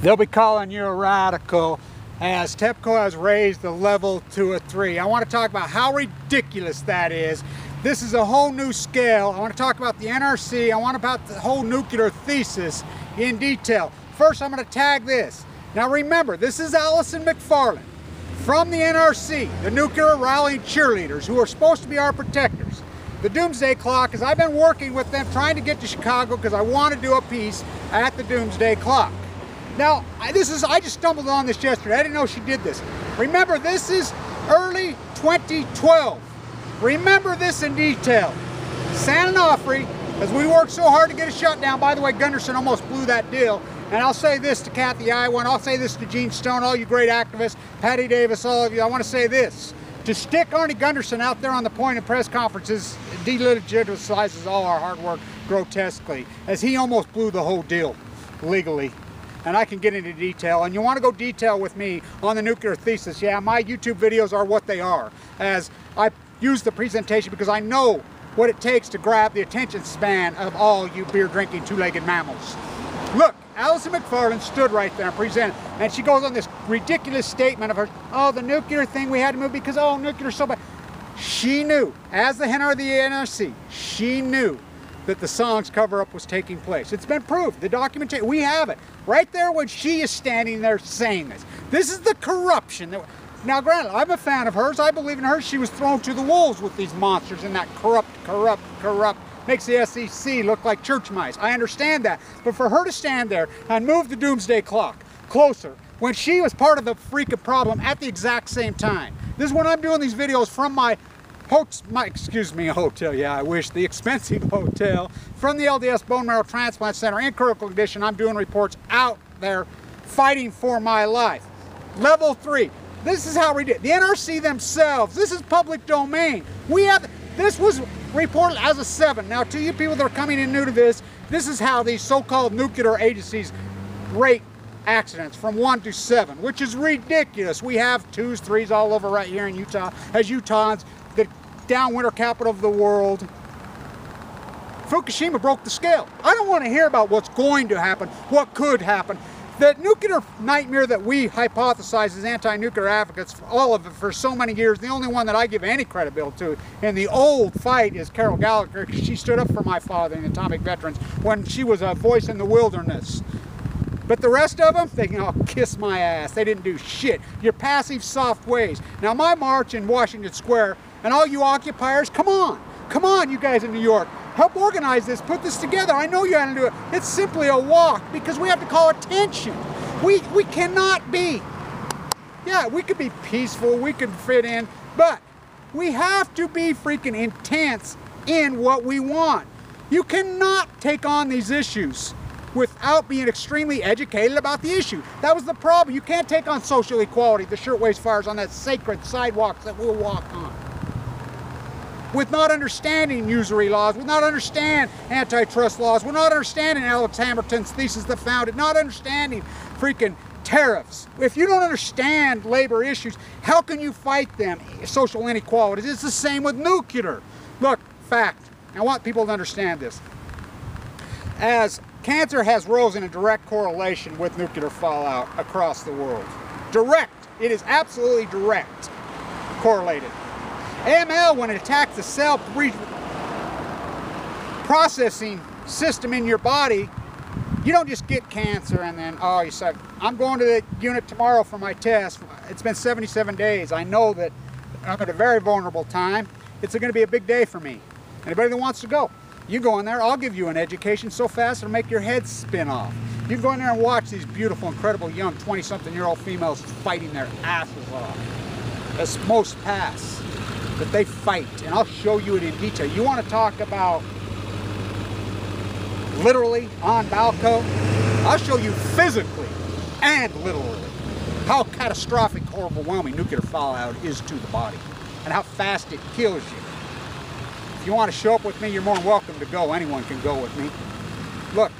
they'll be calling you a radical as TEPCO has raised the level to a three. I want to talk about how ridiculous that is. This is a whole new scale. I want to talk about the NRC. I want about the whole nuclear thesis in detail. First, I'm going to tag this. Now remember, this is Allison Macfarlane from the NRC, the nuclear rallying cheerleaders who are supposed to be our protectors. The Doomsday Clock is I've been working with them trying to get to Chicago because I want to do a piece at the Doomsday Clock. Now, this is I just stumbled on this yesterday. I didn't know she did this. Remember, this is early 2012. Remember this in detail. San Onofre, as we worked so hard to get a shutdown, by the way, Gundersen almost blew that deal. And I'll say this to Kathy Iwan, I'll say this to Gene Stone, all you great activists, Patty Davis, all of you, I want to say this. To stick Arnie Gundersen out there on the point of press conferences delegitimizes all our hard work grotesquely, as he almost blew the whole deal legally. And I can get into detail. And you want to go detail with me on the nuclear thesis. Yeah, my YouTube videos are what they are. As I use the presentation because I know what it takes to grab the attention span of all you beer drinking two-legged mammals. Look, Allison Macfarlane stood right there and presented, and she goes on this ridiculous statement of her, oh, the nuclear thing we had to move because, oh, nuclear so bad. She knew, as the head of the NRC, she knew that the SONGS cover-up was taking place. It's been proved, the documentation, we have it. Right there when she is standing there saying this. This is the corruption. That, now granted, I'm a fan of hers, I believe in her. She was thrown to the wolves with these monsters and that corrupt, corrupt, corrupt makes the SEC look like church mice. I understand that. But for her to stand there and move the doomsday clock closer when she was part of the freaking problem at the exact same time. This is when I'm doing these videos from my my, excuse me, a hotel, yeah, I wish, the expensive hotel from the LDS Bone Marrow Transplant Center in critical condition. I'm doing reports out there fighting for my life. Level three, this is how we did. The NRC themselves, this is public domain. We have, this was reported as a seven. Now to you people that are coming in new to this, this is how these so-called nuclear agencies rate accidents from one to seven, which is ridiculous. We have twos, threes all over right here in Utah. As Utahns, the downwinder capital of the world, Fukushima broke the scale. I don't want to hear about what's going to happen, what could happen. The nuclear nightmare that we hypothesize as anti-nuclear advocates, all of it for so many years, the only one that I give any credibility to in the old fight is Carole Gallagher. She stood up for my father in the Atomic Veterans when she was a voice in the wilderness. But the rest of them, they can all kiss my ass. They didn't do shit. You're passive, soft ways. Now my march in Washington Square, and all you occupiers, come on. Come on, you guys in New York help organize this, put this together. I know you had to do it. It's simply a walk because we have to call attention. We, we cannot be, yeah, we could be peaceful, we could fit in, but we have to be freaking intense in what we want. You cannot take on these issues without being extremely educated about the issue. That was the problem. You can't take on social equality, the shirtwaist fires on that sacred sidewalks that we'll walk on with not understanding usury laws, with not understanding antitrust laws, with not understanding Alex Hamilton's thesis that founded, not understanding freaking tariffs. If you don't understand labor issues, how can you fight them? Social inequalities. It's the same with nuclear. Look, fact. I want people to understand this. As cancer has rose in a direct correlation with nuclear fallout across the world. Direct. It is absolutely direct correlated. AML, when it attacks the cell processing system in your body, you don't just get cancer and then, oh, you suck. I'm going to the unit tomorrow for my test. It's been 77 days. I know that I'm at a very vulnerable time. It's going to be a big day for me. Anybody that wants to go, you go in there, I'll give you an education so fast it'll make your head spin off. You go in there and watch these beautiful, incredible young 20-something year old females fighting their asses off. That's most pass that they fight, and I'll show you it in detail. You want to talk about literally on Balco? I'll show you physically and literally how catastrophic, overwhelming nuclear fallout is to the body and how fast it kills you. If you want to show up with me, you're more than welcome to go. Anyone can go with me. Look,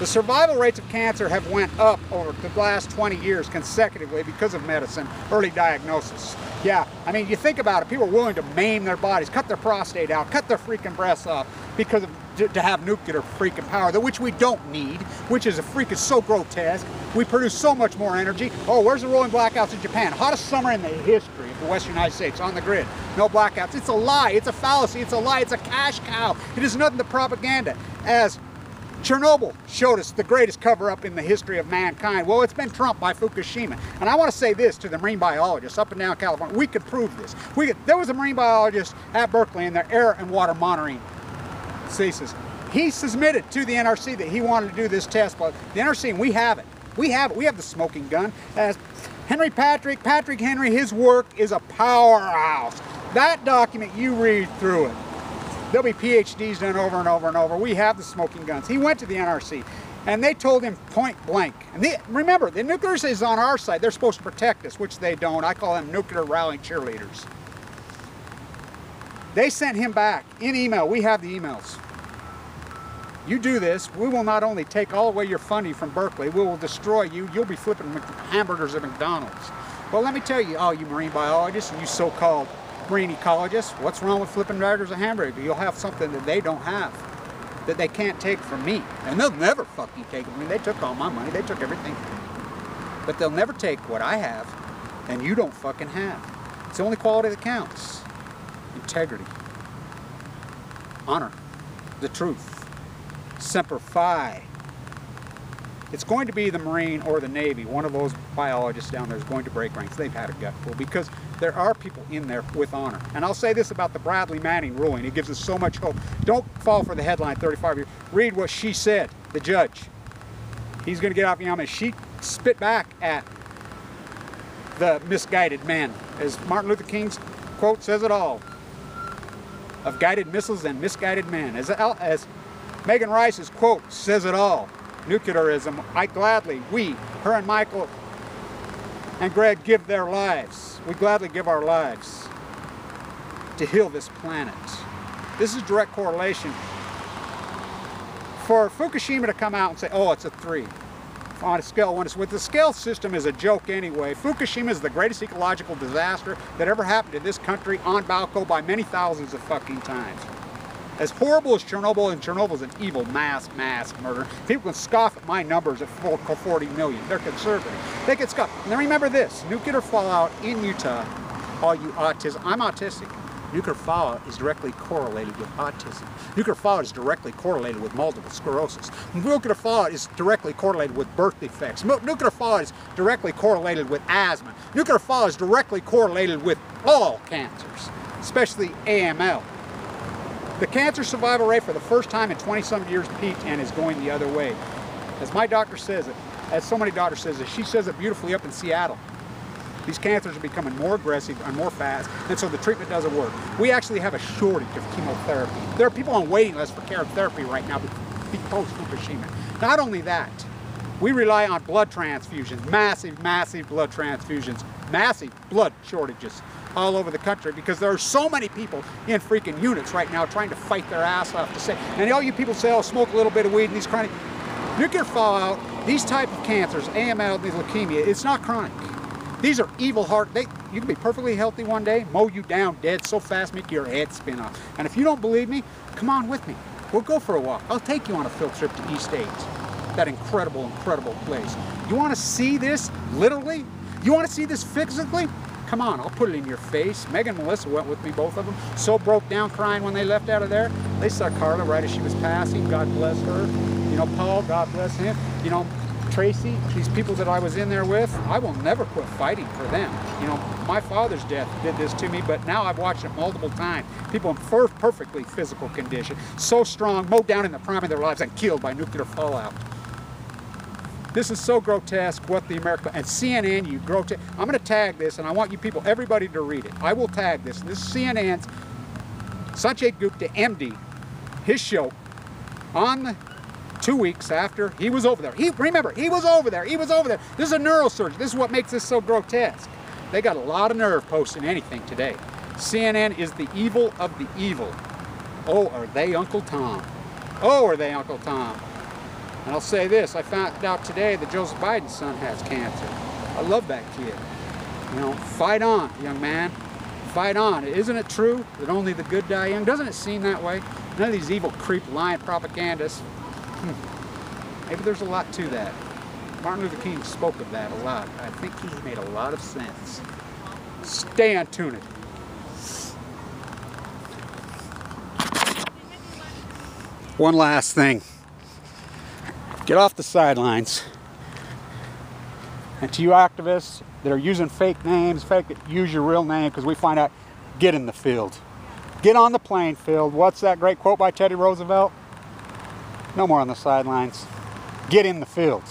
the survival rates of cancer have went up over the last 20 years consecutively because of medicine, early diagnosis. Yeah, I mean, you think about it, people are willing to maim their bodies, cut their prostate out, cut their freaking breasts off, because of, to, to have nuclear freaking power, which we don't need, which is a freaking so grotesque. We produce so much more energy. Oh, where's the rolling blackouts in Japan? Hottest summer in the history of the Western United States on the grid. No blackouts. It's a lie. It's a fallacy. It's a lie. It's a cash cow. It is nothing but propaganda. As Chernobyl showed us the greatest cover-up in the history of mankind. Well, it's been trumped by Fukushima. And I want to say this to the marine biologists up and down California. We could prove this. We could, there was a marine biologist at Berkeley in their air and water monitoring thesis. He submitted to the NRC that he wanted to do this test, but the NRC, we have it. We have it. We have the smoking gun. As Henry Patrick, Patrick Henry, his work is a powerhouse. That document, you read through it. There'll be PhDs done over and over and over. We have the smoking guns. He went to the NRC and they told him point blank. And they, remember, the nuclear is on our side. They're supposed to protect us, which they don't. I call them nuclear rallying cheerleaders. They sent him back in email. We have the emails. You do this, we will not only take all away your funding from Berkeley, we will destroy you. You'll be flipping hamburgers at McDonald's. Well, let me tell you, all you marine biologists and you so-called marine ecologists, what's wrong with flipping burgers a hamburger? You'll have something that they don't have, that they can't take from me. And they'll never fucking take it from me. They took all my money, they took everything But they'll never take what I have and you don't fucking have. It's the only quality that counts. Integrity. Honor. The truth. Semper Fi. It's going to be the Marine or the Navy. One of those biologists down there is going to break ranks. They've had a gutful because there are people in there with honor. And I'll say this about the Bradley Manning ruling. It gives us so much hope. Don't fall for the headline 35 years. Read what she said, the judge. He's going to get off Yama. She spit back at the misguided man. As Martin Luther King's quote says it all. Of guided missiles and misguided men. As, uh, as Megan Rice's quote says it all. Nuclearism, I gladly, we, her and Michael and Greg give their lives we gladly give our lives to heal this planet. This is direct correlation. For Fukushima to come out and say, oh, it's a three on a scale one, with the scale system is a joke anyway. Fukushima is the greatest ecological disaster that ever happened to this country on Balco by many thousands of fucking times. As horrible as Chernobyl, and Chernobyl is an evil mass, mass murder. People can scoff at my numbers at 40 million. They're conservative. They can scoff. And remember this, nuclear fallout in Utah, all you autism, I'm autistic. Nuclear fallout is directly correlated with autism. Nuclear fallout is directly correlated with multiple sclerosis. Nuclear fallout is directly correlated with birth defects. Nuclear fallout is directly correlated with asthma. Nuclear fallout is directly correlated with all cancers, especially AML. The cancer survival rate for the first time in 20 some years peaked and is going the other way. As my doctor says it, as so many doctors says it, she says it beautifully up in Seattle. These cancers are becoming more aggressive and more fast, and so the treatment doesn't work. We actually have a shortage of chemotherapy. There are people on waiting lists for chemotherapy right now post Fukushima. Not only that, we rely on blood transfusions, massive, massive blood transfusions, massive blood shortages all over the country because there are so many people in freaking units right now trying to fight their ass off to say, and all you people say, oh, smoke a little bit of weed and these chronic, nuclear fallout, these type of cancers, AML, these leukemia, it's not chronic. These are evil heart, they, you can be perfectly healthy one day, mow you down dead so fast, make your head spin off. And if you don't believe me, come on with me. We'll go for a walk. I'll take you on a field trip to East Aids. That incredible, incredible place. You want to see this literally? You want to see this physically? Come on, I'll put it in your face. Megan and Melissa went with me, both of them. So broke down crying when they left out of there. They saw Carla right as she was passing. God bless her. You know, Paul, God bless him. You know, Tracy, these people that I was in there with, I will never quit fighting for them. You know, my father's death did this to me, but now I've watched it multiple times. People in perfectly physical condition, so strong, mowed down in the prime of their lives and killed by nuclear fallout. This is so grotesque what the American, and CNN, you grotesque. I'm going to tag this and I want you people, everybody to read it. I will tag this. This is CNN's Sanjay Gupta, MD, his show on the two weeks after he was over there. He Remember, he was over there. He was over there. This is a neurosurgeon. This is what makes this so grotesque. They got a lot of nerve posting anything today. CNN is the evil of the evil. Oh, are they Uncle Tom? Oh, are they Uncle Tom? And I'll say this, I found out today that Joseph Biden's son has cancer. I love that kid. You know, fight on, young man. Fight on. Isn't it true that only the good die young? Doesn't it seem that way? None of these evil creep lying propagandists. Hmm. Maybe there's a lot to that. Martin Luther King spoke of that a lot. I think he made a lot of sense. Stay on tune it. One last thing. Get off the sidelines. And to you activists that are using fake names, fake use your real name because we find out, get in the field. Get on the playing field. What's that great quote by Teddy Roosevelt? No more on the sidelines. Get in the field.